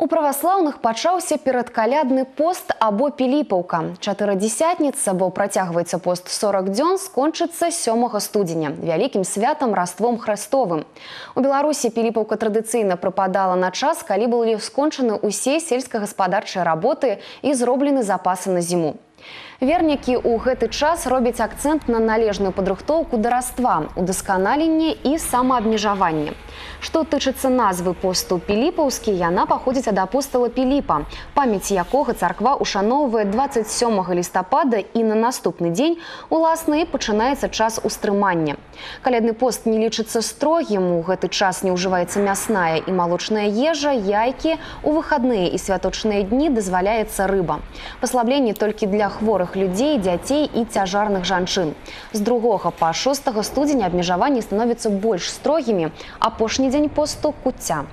У праваслаўных пачаўся перадкалядны пост або піліпаўка. Чатырадзясятніца, бо працягваецца пост 40 дзён, скончыцца 7 студзеня, вялікім святам раством храстовым. У Беларусі піліпаўка традыцыйна прыпадала на час, калі былі скончаны ўсе сельскагаспадарчыя работы і зроблены запасы на зіму. Вернікі ў гэты час робяць акцэнт на належную падрыхтоўку да раства, удасканаленне і самаабмежаванне. Што тычыцца назвы посту піліпаўскі, яна паходзіць ад апостала Піліпа, памяць якога царква ушаноўвае 27 лістапада і на наступны дзень уласна і пачынаецца час устрымання. Калядны пост не лічыцца строгім, у гэты час не ўжываецца мясная і малочная ежа, яйкі, у выхадныя і святочныя дні дазваляецца рыба. Паслабленне толькі для хворых людзей, дзяцей і цяжарных жанчын. З другога па 6 студзеня абмежаванні становяцца больш строгімі, апошні дзень посту куцця.